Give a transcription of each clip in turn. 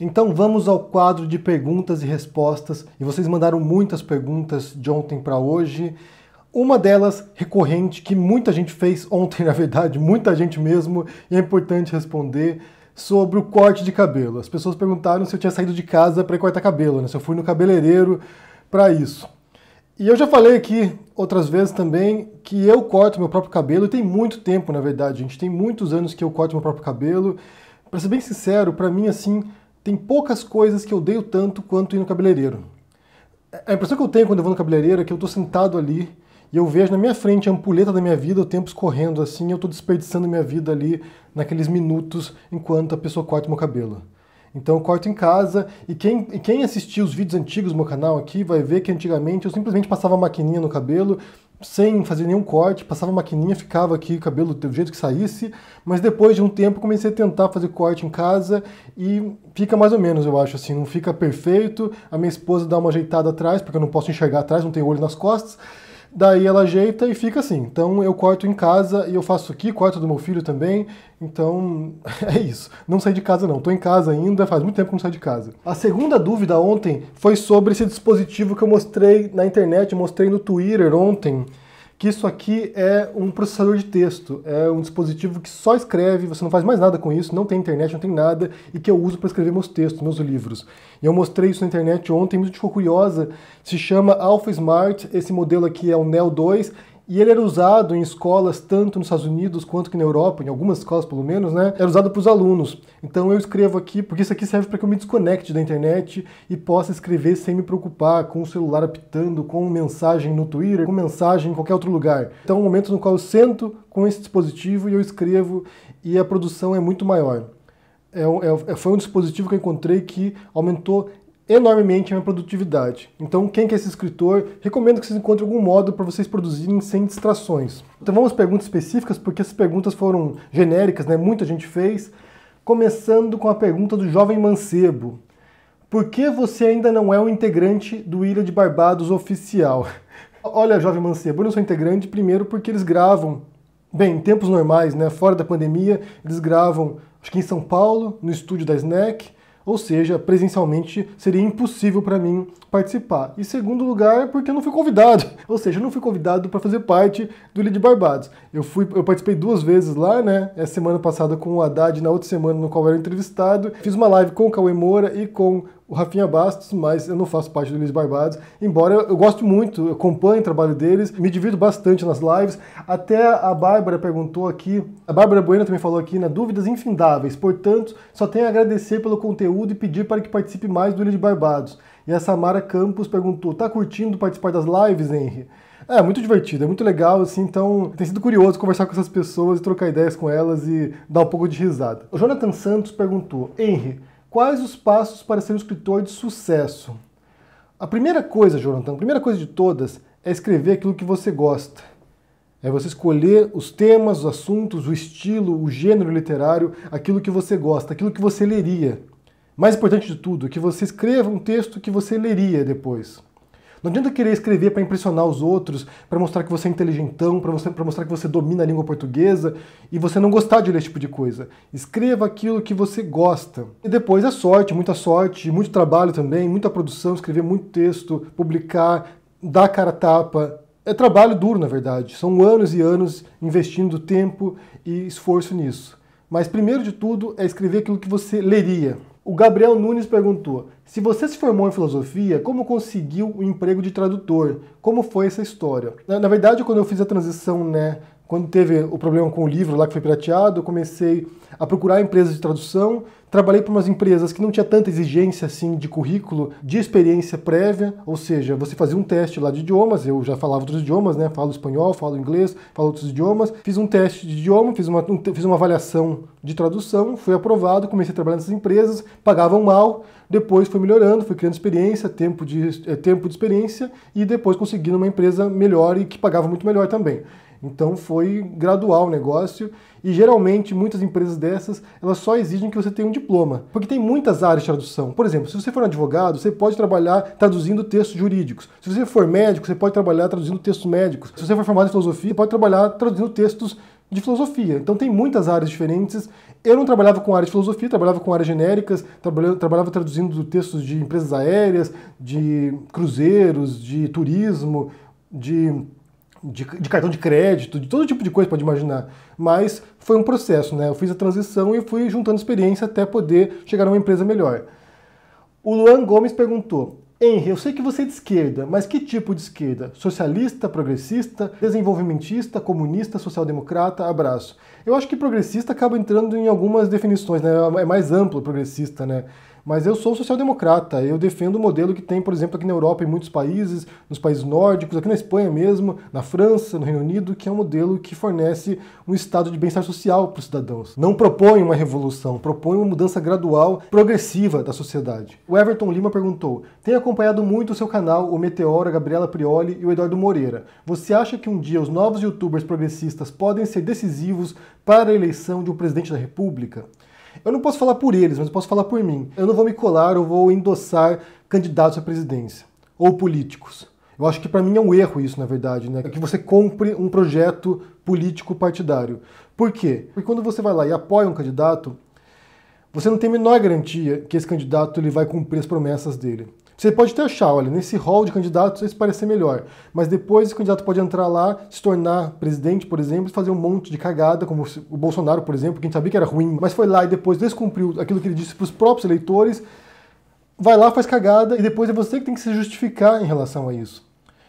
Então vamos ao quadro de perguntas e respostas. E vocês mandaram muitas perguntas de ontem para hoje. Uma delas recorrente que muita gente fez ontem, na verdade, muita gente mesmo, e é importante responder sobre o corte de cabelo. As pessoas perguntaram se eu tinha saído de casa para cortar cabelo, né? se eu fui no cabeleireiro para isso. E eu já falei aqui outras vezes também que eu corto meu próprio cabelo, e tem muito tempo, na verdade, gente, tem muitos anos que eu corto meu próprio cabelo. Para ser bem sincero, para mim assim, tem poucas coisas que eu odeio tanto quanto ir no cabeleireiro. A impressão que eu tenho quando eu vou no cabeleireiro é que eu estou sentado ali e eu vejo na minha frente a ampulheta da minha vida, o tempo escorrendo assim, eu estou desperdiçando minha vida ali naqueles minutos enquanto a pessoa corta meu cabelo. Então eu corto em casa e quem, e quem assistiu os vídeos antigos do meu canal aqui vai ver que antigamente eu simplesmente passava a maquininha no cabelo sem fazer nenhum corte, passava maquininha, ficava aqui o cabelo do jeito que saísse, mas depois de um tempo comecei a tentar fazer corte em casa e fica mais ou menos, eu acho assim, não fica perfeito. A minha esposa dá uma ajeitada atrás, porque eu não posso enxergar atrás, não tenho olho nas costas. Daí ela ajeita e fica assim. Então eu corto em casa e eu faço aqui, corto do meu filho também. Então é isso. Não saí de casa não. Estou em casa ainda, faz muito tempo que não saio de casa. A segunda dúvida ontem foi sobre esse dispositivo que eu mostrei na internet, mostrei no Twitter ontem que isso aqui é um processador de texto, é um dispositivo que só escreve, você não faz mais nada com isso, não tem internet, não tem nada, e que eu uso para escrever meus textos, meus livros. E eu mostrei isso na internet ontem, muita gente ficou curiosa, se chama Alpha Smart, esse modelo aqui é o Neo 2, e ele era usado em escolas, tanto nos Estados Unidos quanto na Europa, em algumas escolas pelo menos, né? Era usado para os alunos. Então eu escrevo aqui, porque isso aqui serve para que eu me desconecte da internet e possa escrever sem me preocupar com o celular apitando, com mensagem no Twitter, com mensagem em qualquer outro lugar. Então é um momento no qual eu sento com esse dispositivo e eu escrevo e a produção é muito maior. É, é, foi um dispositivo que eu encontrei que aumentou enormemente a minha produtividade. Então, quem quer ser escritor, recomendo que vocês encontrem algum modo para vocês produzirem sem distrações. Então vamos perguntas específicas, porque essas perguntas foram genéricas, né? Muita gente fez. Começando com a pergunta do jovem mancebo. Por que você ainda não é um integrante do Ilha de Barbados oficial? Olha, jovem mancebo, eu não sou integrante, primeiro porque eles gravam, bem, em tempos normais, né, fora da pandemia, eles gravam, acho que em São Paulo, no estúdio da Snack, ou seja, presencialmente seria impossível para mim participar. E segundo lugar, porque eu não fui convidado. Ou seja, eu não fui convidado para fazer parte do Ilha de Barbados. Eu fui, eu participei duas vezes lá, né? Essa semana passada com o Haddad, na outra semana no qual eu era entrevistado. Fiz uma live com o Cauê Moura e com o Rafinha Bastos, mas eu não faço parte do Luiz Barbados. Embora eu, gosto muito, eu acompanho o trabalho deles, me divido bastante nas lives. Até a Bárbara perguntou aqui, a Bárbara Bueno também falou aqui, na dúvidas infindáveis. Portanto, só tenho a agradecer pelo conteúdo e pedir para que participe mais do de Barbados. E a Samara Campos perguntou: tá curtindo participar das lives, Henry? É, muito divertido, é muito legal, assim, então tem sido curioso conversar com essas pessoas e trocar ideias com elas e dar um pouco de risada. O Jonathan Santos perguntou: Henry, Quais os passos para ser um escritor de sucesso? A primeira coisa, Jonathan, a primeira coisa de todas é escrever aquilo que você gosta. É você escolher os temas, os assuntos, o estilo, o gênero literário, aquilo que você gosta, aquilo que você leria. Mais importante de tudo, que você escreva um texto que você leria depois. Não adianta querer escrever para impressionar os outros, para mostrar que você é inteligentão, para mostrar que você domina a língua portuguesa e você não gostar de ler esse tipo de coisa. Escreva aquilo que você gosta. E depois é sorte, muita sorte, muito trabalho também, muita produção, escrever muito texto, publicar, dar cara tapa. É trabalho duro, na verdade. São anos e anos investindo tempo e esforço nisso. Mas primeiro de tudo é escrever aquilo que você leria. O Gabriel Nunes perguntou: se você se formou em filosofia, como conseguiu o emprego de tradutor? Como foi essa história? Na, na verdade, quando eu fiz a transição, né, quando teve o problema com o livro lá que foi pirateado, eu comecei a procurar empresas de tradução. Trabalhei para umas empresas que não tinha tanta exigência assim de currículo, de experiência prévia, ou seja, você fazia um teste lá de idiomas, eu já falava outros idiomas, né? Falo espanhol, falo inglês, falo outros idiomas. Fiz um teste de idioma, fiz uma, um, fiz uma avaliação de tradução, fui aprovado, comecei a trabalhar nessas empresas, pagavam mal, depois foi melhorando, fui criando experiência, tempo de, é, tempo de experiência e depois consegui numa empresa melhor e que pagava muito melhor também. Então foi gradual o negócio e geralmente muitas empresas dessas elas só exigem que você tenha um diploma, porque tem muitas áreas de tradução. Por exemplo, se você for um advogado, você pode trabalhar traduzindo textos jurídicos. Se você for médico, você pode trabalhar traduzindo textos médicos. Se você for formado em filosofia, pode trabalhar traduzindo textos de filosofia. Então tem muitas áreas diferentes. Eu não trabalhava com área de filosofia, trabalhava com áreas genéricas, trabalhava, trabalhava traduzindo textos de empresas aéreas, de cruzeiros, de turismo, de, de, de, cartão de crédito, de todo tipo de coisa pode imaginar. Mas foi um processo, né? Eu fiz a transição e fui juntando experiência até poder chegar a uma empresa melhor. O Luan Gomes perguntou: Henry, eu sei que você é de esquerda, mas que tipo de esquerda? Socialista, progressista, desenvolvimentista, comunista, social-democrata? Abraço. Eu acho que progressista acaba entrando em algumas definições, né? É mais amplo progressista, né? Mas eu sou social-democrata, eu defendo o modelo que tem, por exemplo, aqui na Europa, em muitos países, nos países nórdicos, aqui na Espanha mesmo, na França, no Reino Unido, que é um modelo que fornece um estado de bem-estar social para os cidadãos. Não propõe uma revolução, propõe uma mudança gradual, progressiva da sociedade. O Everton Lima perguntou: Tenho acompanhado muito o seu canal, o Meteoro, a Gabriela Prioli e o Eduardo Moreira. Você acha que um dia os novos youtubers progressistas podem ser decisivos para a eleição de um presidente da República? Eu não posso falar por eles, mas eu posso falar por mim. Eu não vou me colar, eu vou endossar candidatos à presidência ou políticos. Eu acho que para mim é um erro isso, na verdade, né? É que você compre um projeto político partidário. Por quê? Porque quando você vai lá e apoia um candidato, você não tem a menor garantia que esse candidato ele vai cumprir as promessas dele. Você pode até achar, olha, nesse hall de candidatos esse parece ser melhor, mas depois esse candidato pode entrar lá, se tornar presidente, por exemplo, e fazer um monte de cagada, como o Bolsonaro, por exemplo, que a gente sabia que era ruim, mas foi lá e depois descumpriu aquilo que ele disse para os próprios eleitores, vai lá, faz cagada e depois é você que tem que se justificar em relação a isso.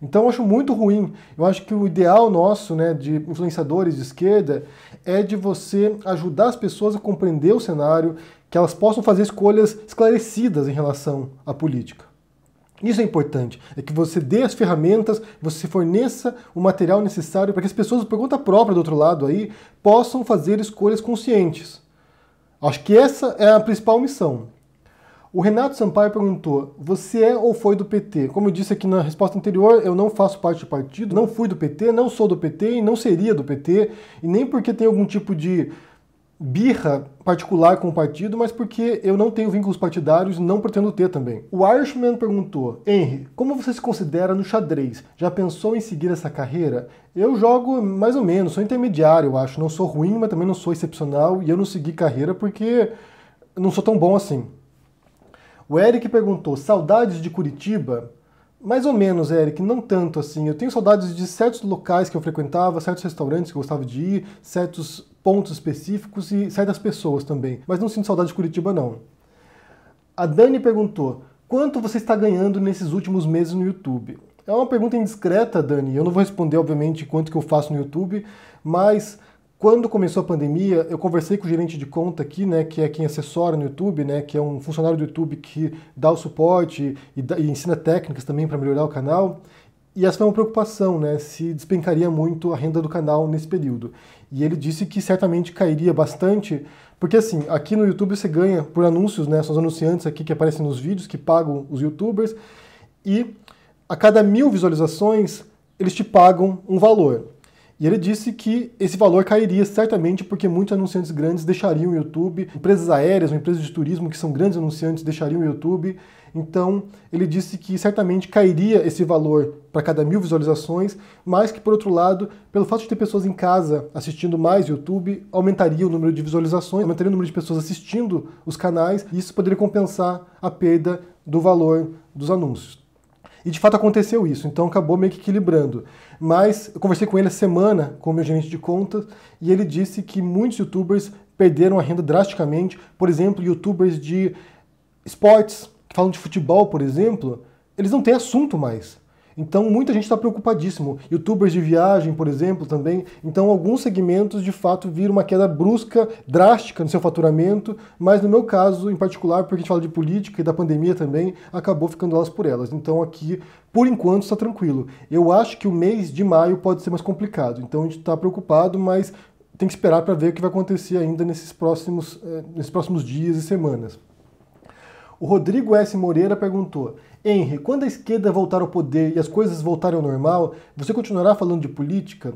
Então eu acho muito ruim. Eu acho que o ideal nosso, né, de influenciadores de esquerda, é de você ajudar as pessoas a compreender o cenário, que elas possam fazer escolhas esclarecidas em relação à política. Isso é importante, é que você dê as ferramentas, você forneça o material necessário para que as pessoas, por conta própria do outro lado aí, possam fazer escolhas conscientes. Acho que essa é a principal missão. O Renato Sampaio perguntou: Você é ou foi do PT? Como eu disse aqui na resposta anterior, eu não faço parte do partido, não fui do PT, não sou do PT e não seria do PT, e nem porque tem algum tipo de birra particular com o partido, mas porque eu não tenho vínculos partidários não pretendo ter também. O Irishman perguntou: Henry, como você se considera no xadrez? Já pensou em seguir essa carreira? Eu jogo mais ou menos, sou intermediário, eu acho. Não sou ruim, mas também não sou excepcional e eu não segui carreira porque não sou tão bom assim. O Eric perguntou: saudades de Curitiba? Mais ou menos, Eric, não tanto assim. Eu tenho saudades de certos locais que eu frequentava, certos restaurantes que eu gostava de ir, certos pontos específicos e certas pessoas também. Mas não sinto saudade de Curitiba, não. A Dani perguntou: quanto você está ganhando nesses últimos meses no YouTube? É uma pergunta indiscreta, Dani. Eu não vou responder, obviamente, quanto que eu faço no YouTube, mas quando começou a pandemia, eu conversei com o gerente de conta aqui, né, que é quem assessora no YouTube, né, que é um funcionário do YouTube que dá o suporte e, e ensina técnicas também para melhorar o canal. E essa foi uma preocupação, né, se despencaria muito a renda do canal nesse período. E ele disse que certamente cairia bastante, porque assim, aqui no YouTube você ganha por anúncios, né? São os anunciantes aqui que aparecem nos vídeos, que pagam os youtubers, e a cada mil visualizações eles te pagam um valor. E ele disse que esse valor cairia certamente porque muitos anunciantes grandes deixariam o YouTube, empresas aéreas ou empresas de turismo que são grandes anunciantes deixariam o YouTube. Então, ele disse que certamente cairia esse valor para cada mil visualizações, mas que, por outro lado, pelo fato de ter pessoas em casa assistindo mais YouTube, aumentaria o número de visualizações, aumentaria o número de pessoas assistindo os canais, e isso poderia compensar a perda do valor dos anúncios. E de fato aconteceu isso, então acabou meio que equilibrando. Mas eu conversei com ele essa semana, com o meu gerente de contas, e ele disse que muitos youtubers perderam a renda drasticamente. Por exemplo, youtubers de esportes, que falam de futebol, por exemplo, eles não têm assunto mais. Então muita gente está preocupadíssimo. Youtubers de viagem, por exemplo, também. Então alguns segmentos de fato viram uma queda brusca, drástica no seu faturamento, mas no meu caso em particular, porque a gente fala de política e da pandemia também, acabou ficando elas por elas. Então aqui, por enquanto, está tranquilo. Eu acho que o mês de maio pode ser mais complicado. Então a gente está preocupado, mas tem que esperar para ver o que vai acontecer ainda nesses próximos, eh, nesses próximos dias e semanas. O Rodrigo S. Moreira perguntou: Henry, quando a esquerda voltar ao poder e as coisas voltarem ao normal, você continuará falando de política?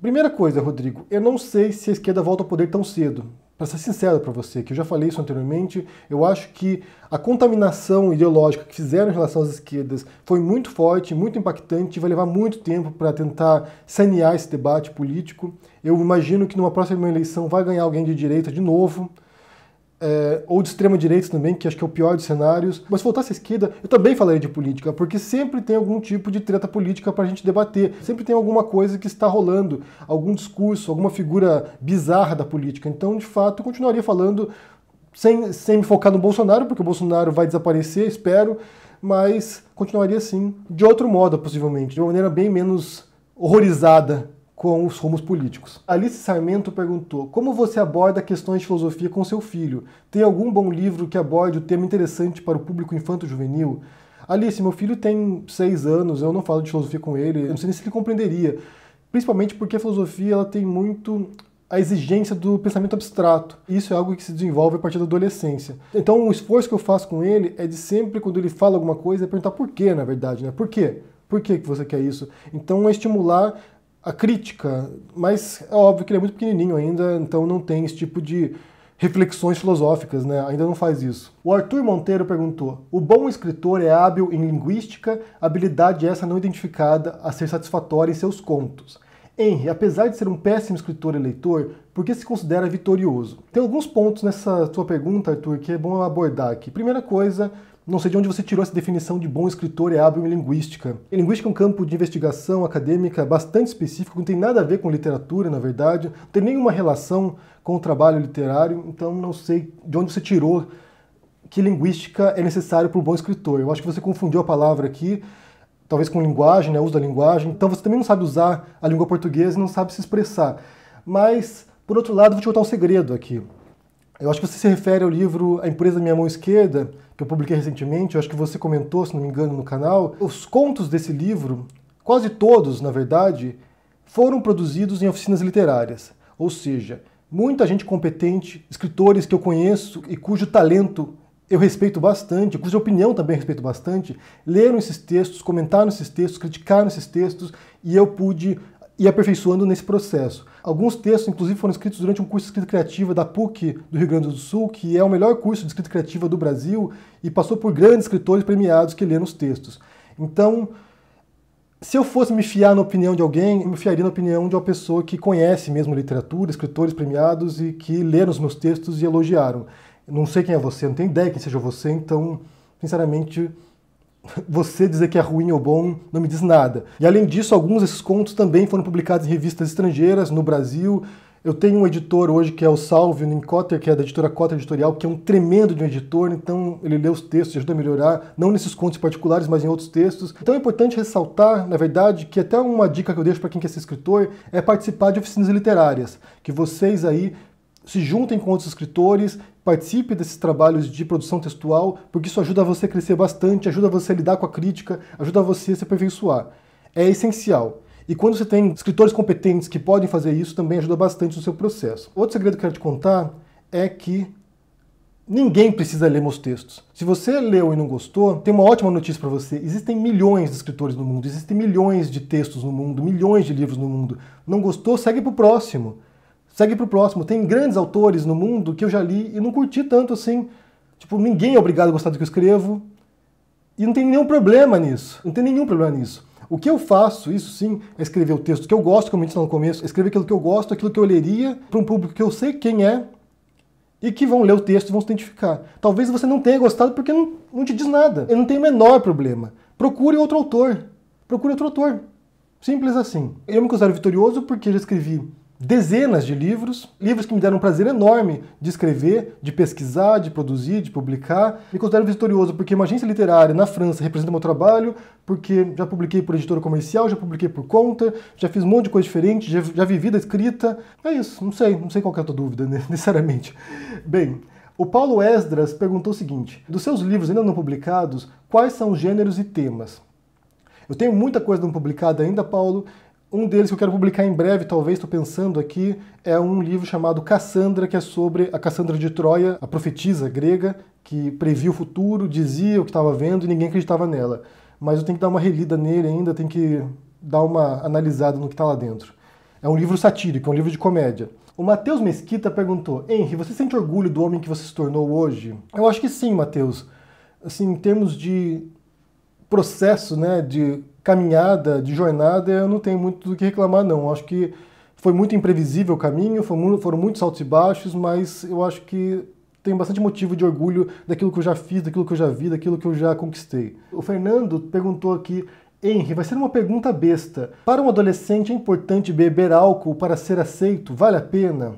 Primeira coisa, Rodrigo, eu não sei se a esquerda volta ao poder tão cedo. para ser sincero para você, que eu já falei isso anteriormente, eu acho que a contaminação ideológica que fizeram em relação às esquerdas foi muito forte, muito impactante, e vai levar muito tempo para tentar sanear esse debate político. Eu imagino que numa próxima eleição vai ganhar alguém de direita de novo, é, ou de extrema direita também, que acho que é o pior dos cenários. Mas se voltasse à esquerda, eu também falaria de política, porque sempre tem algum tipo de treta política para a gente debater. Sempre tem alguma coisa que está rolando, algum discurso, alguma figura bizarra da política. Então, de fato, eu continuaria falando sem, sem me focar no Bolsonaro, porque o Bolsonaro vai desaparecer, espero, mas continuaria assim, de outro modo, possivelmente, de uma maneira bem menos horrorizada com os rumos políticos. Alice Sarmento perguntou: Como você aborda questões de filosofia com seu filho? Tem algum bom livro que aborde o tema interessante para o público infanto-juvenil? Alice, meu filho tem seis anos, eu não falo de filosofia com ele, eu não sei nem se ele compreenderia. Principalmente porque a filosofia ela tem muito a exigência do pensamento abstrato. Isso é algo que se desenvolve a partir da adolescência. Então, o esforço que eu faço com ele é de sempre, quando ele fala alguma coisa, é perguntar por quê, na verdade, né? Por quê? Por que você quer isso? Então, é estimular a crítica, mas é óbvio que ele é muito pequenininho ainda, então não tem esse tipo de reflexões filosóficas, né? Ainda não faz isso. O Arthur Monteiro perguntou: o bom escritor é hábil em linguística, habilidade essa não identificada a ser satisfatória em seus contos. Henry, apesar de ser um péssimo escritor e leitor, por que se considera vitorioso? Tem alguns pontos nessa sua pergunta, Arthur, que é bom abordar aqui. Primeira coisa, não sei de onde você tirou essa definição de bom escritor e hábil em linguística. E linguística é um campo de investigação acadêmica bastante específico, não tem nada a ver com literatura, na verdade, não tem nenhuma relação com o trabalho literário, então não sei de onde você tirou que linguística é necessário para um bom escritor. Eu acho que você confundiu a palavra aqui, talvez com linguagem, né, uso da linguagem. Então você também não sabe usar a língua portuguesa e não sabe se expressar. Mas, por outro lado, vou te contar um segredo aqui. Eu acho que você se refere ao livro A Empresa Minha Mão Esquerda, que eu publiquei recentemente, eu acho que você comentou, se não me engano, no canal. Os contos desse livro, quase todos, na verdade, foram produzidos em oficinas literárias. Ou seja, muita gente competente, escritores que eu conheço e cujo talento eu respeito bastante, cuja opinião também respeito bastante, leram esses textos, comentaram esses textos, criticaram esses textos e eu pude ir aperfeiçoando nesse processo. Alguns textos, inclusive, foram escritos durante um curso de escrita criativa da PUC do Rio Grande do Sul, que é o melhor curso de escrita criativa do Brasil e passou por grandes escritores premiados que leram os textos. Então, se eu fosse me fiar na opinião de alguém, eu me fiaria na opinião de uma pessoa que conhece mesmo literatura, escritores premiados e que leram os meus textos e elogiaram. não sei quem é você, não tenho ideia quem seja você, então, sinceramente, você dizer que é ruim ou bom não me diz nada. E além disso, alguns desses contos também foram publicados em revistas estrangeiras no Brasil. Eu tenho um editor hoje que é o Salvio Nincotter, que é da editora Cotter Editorial, que é um tremendo de um editor, então ele lê os textos e ajuda a melhorar, não nesses contos particulares, mas em outros textos. Então é importante ressaltar, na verdade, que até uma dica que eu deixo para quem quer ser escritor é participar de oficinas literárias, que vocês aí se juntem com outros escritores, participe desses trabalhos de produção textual, porque isso ajuda você a crescer bastante, ajuda você a lidar com a crítica, ajuda você a se aperfeiçoar. É essencial. E quando você tem escritores competentes que podem fazer isso, também ajuda bastante no seu processo. Outro segredo que eu quero te contar é que ninguém precisa ler meus textos. Se você leu e não gostou, tem uma ótima notícia para você. Existem milhões de escritores no mundo, existem milhões de textos no mundo, milhões de livros no mundo. Não gostou? Segue para o próximo. Segue pro próximo. Tem grandes autores no mundo que eu já li e não curti tanto assim. Tipo, ninguém é obrigado a gostar do que eu escrevo. E não tem nenhum problema nisso. Não tem nenhum problema nisso. O que eu faço, isso sim, é escrever o texto que eu gosto, como eu disse no começo, escrever aquilo que eu gosto, aquilo que eu leria para um público que eu sei quem é e que vão ler o texto e vão se identificar. Talvez você não tenha gostado porque não, não te diz nada. Eu não tenho o menor problema. Procure outro autor. Procure outro autor. Simples assim. Eu me considero vitorioso porque já escrevi dezenas de livros, livros que me deram um prazer enorme de escrever, de pesquisar, de produzir, de publicar. Me considero vitorioso porque uma agência literária na França representa meu trabalho, porque já publiquei por editora comercial, já publiquei por conta, já fiz um monte de coisa diferente, já, já vivi da escrita. É isso, não sei, não sei qual é a tua dúvida, né, necessariamente. Bem, o Paulo Esdras perguntou o seguinte: dos seus livros ainda não publicados, quais são os gêneros e temas? Eu tenho muita coisa não publicada ainda, Paulo, um deles que eu quero publicar em breve, talvez, estou pensando aqui, é um livro chamado Cassandra, que é sobre a Cassandra de Troia, a profetisa grega, que previa o futuro, dizia o que estava vendo e ninguém acreditava nela. Mas eu tenho que dar uma relida nele ainda, tenho que dar uma analisada no que está lá dentro. É um livro satírico, é um livro de comédia. O Matheus Mesquita perguntou: Henry, você sente orgulho do homem que você se tornou hoje? Eu acho que sim, Matheus. Assim, em termos de processo, né, de caminhada, de jornada, eu não tenho muito do que reclamar, não. Acho que foi muito imprevisível o caminho, foram muitos altos e baixos, mas eu acho que tenho bastante motivo de orgulho daquilo que eu já fiz, daquilo que eu já vi, daquilo que eu já conquistei. O Fernando perguntou aqui Henry, vai ser uma pergunta besta. Para um adolescente é importante beber álcool para ser aceito? Vale a pena?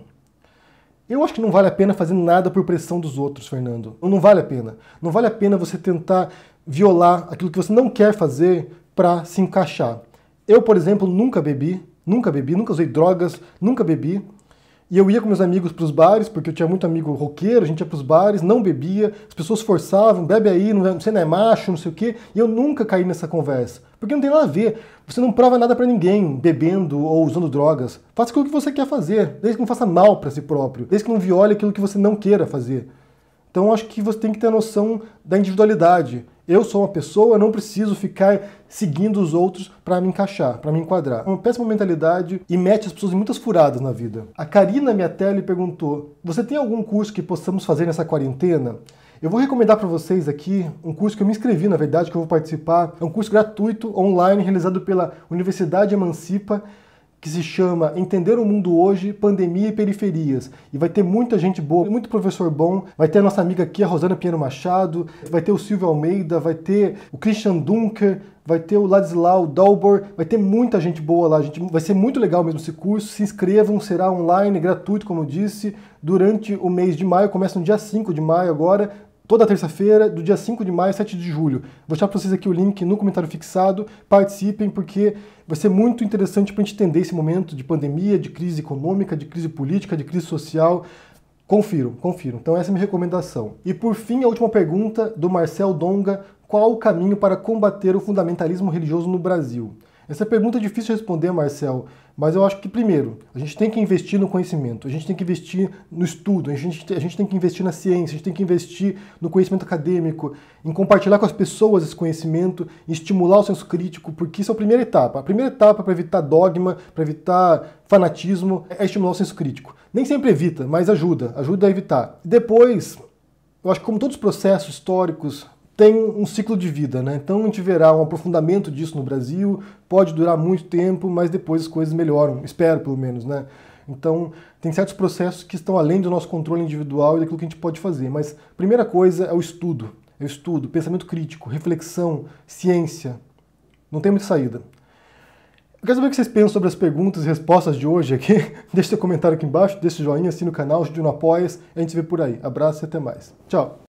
Eu acho que não vale a pena fazer nada por pressão dos outros, Fernando. Não vale a pena. Não vale a pena você tentar violar aquilo que você não quer fazer para se encaixar. Eu, por exemplo, nunca bebi, nunca bebi, nunca usei drogas, nunca bebi. E eu ia com meus amigos para os bares, porque eu tinha muito amigo roqueiro, a gente ia para os bares, não bebia, as pessoas forçavam, bebe aí, não, você não é macho, não sei o quê, e eu nunca caí nessa conversa. Porque não tem nada a ver. Você não prova nada para ninguém bebendo ou usando drogas. Faça aquilo que você quer fazer, desde que não faça mal para si próprio, desde que não viole aquilo que você não queira fazer. Então acho que você tem que ter a noção da individualidade. Eu sou uma pessoa, não preciso ficar seguindo os outros para me encaixar, para me enquadrar. Uma péssima mentalidade e mete as pessoas em muitas furadas na vida. A Karina Miatelli perguntou: Você tem algum curso que possamos fazer nessa quarentena? Eu vou recomendar para vocês aqui um curso que eu me inscrevi, na verdade, que eu vou participar. É um curso gratuito, online, realizado pela Universidade Emancipa que se chama Entender o Mundo Hoje, Pandemia e Periferias. E vai ter muita gente boa, muito professor bom. Vai ter a nossa amiga aqui, a Rosana Pinheiro Machado, vai ter o Silvio Almeida, vai ter o Christian Dunker, vai ter o Ladislau Dalbor, vai ter muita gente boa lá. Gente, vai ser muito legal mesmo esse curso. Se inscrevam, será online, gratuito, como eu disse, durante o mês de maio. Começa no dia 5 de maio agora toda terça-feira, do dia 5 de maio a 7 de julho. Vou deixar para vocês aqui o link no comentário fixado. Participem, porque vai ser muito interessante para a gente entender esse momento de pandemia, de crise econômica, de crise política, de crise social. Confiram, confiram. Então essa é a minha recomendação. E por fim, a última pergunta do Marcel Donga: qual o caminho para combater o fundamentalismo religioso no Brasil? Essa pergunta é difícil de responder, Marcel, mas eu acho que, primeiro, a gente tem que investir no conhecimento, a gente tem que investir no estudo, a gente, a gente tem que investir na ciência, a gente tem que investir no conhecimento acadêmico, em compartilhar com as pessoas esse conhecimento, em estimular o senso crítico, porque isso é a primeira etapa. A primeira etapa para evitar dogma, para evitar fanatismo, é estimular o senso crítico. Nem sempre evita, mas ajuda, ajuda a evitar. Depois, eu acho que como todos os processos históricos tem um ciclo de vida, né? Então a gente verá um aprofundamento disso no Brasil, pode durar muito tempo, mas depois as coisas melhoram, espero pelo menos, né? Então, tem certos processos que estão além do nosso controle individual e daquilo que a gente pode fazer. Mas primeira coisa é o estudo. É o estudo, pensamento crítico, reflexão, ciência. Não tem muita saída. Eu quero saber o que vocês pensam sobre as perguntas e respostas de hoje aqui. Deixe seu comentário aqui embaixo, deixe o joinha, assine o canal, ajude no Apoias. A gente se vê por aí. Abraço e até mais. Tchau!